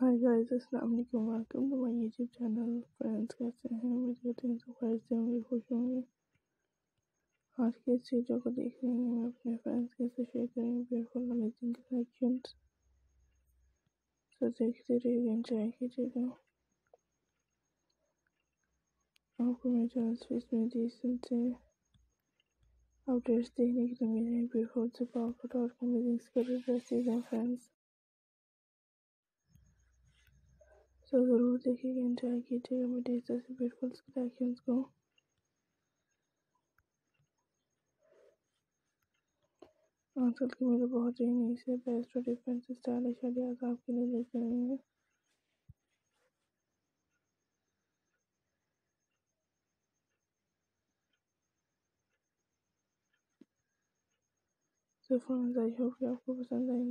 हाय guys अस्सलाम वालेकुम welcome to my YouTube channel friends कैसे हैं? उम्मीद करते हैं सब खैर से होंगे, खुश होंगे। आज की इस वीडियो को देख रही हूँ मैं अपने फ्रेंड्स के साथ शेयर करेंगे ब्यूटीफुल अमेजिंग कलेक्शंस तो देखते रहिए एंजॉय कीजिएगा। आपको मेरे चैनल से इसमें डिसेंट से अपडेट्स देखने के लिए मिले ब्यूटीफुल से पावरफुल और अमेजिंग ड्रेसेस हैं फ्रेंड्स तो ज़रूर देखिएगा एंजॉय कीजिएगा मेरे इस तरह से ब्यूटीफुल कलेक्शंस को आजकल के मेरे बहुत ही से बेस्ट और डिफरेंट स्टाइलिश आइडियाज़ आपके लिए लेके आए हैं। तो फ्रेंड्स आई होप कि आपको पसंद आएँगे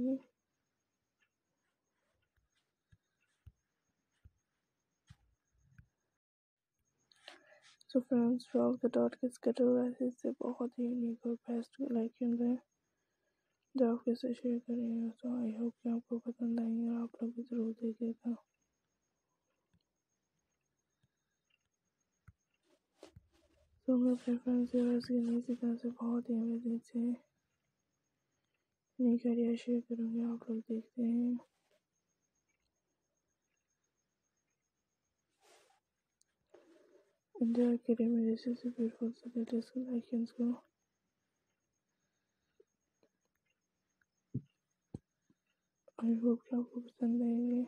फ्रेंड्स फ्रॉक द डॉट के स्कटर वैसे से बहुत ही यूनिक और बेस्ट कलेक्शन है। जो आपके साथ शेयर करेंगे तो आई होप कि आपको पसंद आएँगे और आप लोग भी ज़रूर देखिएगा। तो मैं अपने फ्रेंड्स व्यूअर्स के लिए इसी तरह से बहुत ही अमेजिंग से यूनिक आइडिया शेयर करूँगी, आप लोग देखते हैं। Enjoy getting my recipe beautiful so the latest को आई होप कि आपको पसंद आएँगे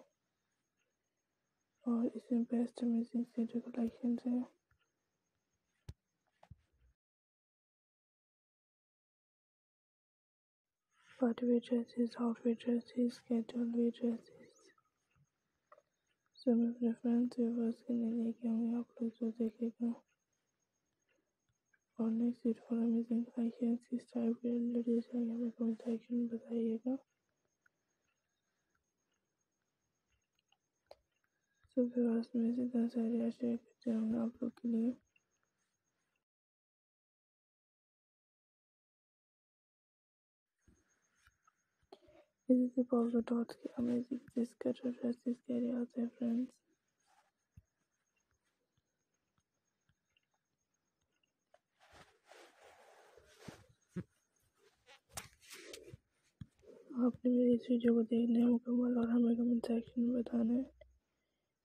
और इसमें बेस्ट अमेजिंग से जो कलेक्शन है party wear dresses, outfit dresses, casual wear dresses. सो मैं अपने के लिए लेके आप लोग जो देखेगा। और नेक्स्ट ब्यूटीफुल अमेजिंग टाइप के कमेंट सेक्शन में बताइएगा? सो में सारे शेयर करते आप लोग के लिए This is polka dots amazing cutter dresses carry out their friends. आपने मेरे इस वीडियो को देखने में मुकम्मल और हमें कमेंट सेक्शन में बताना है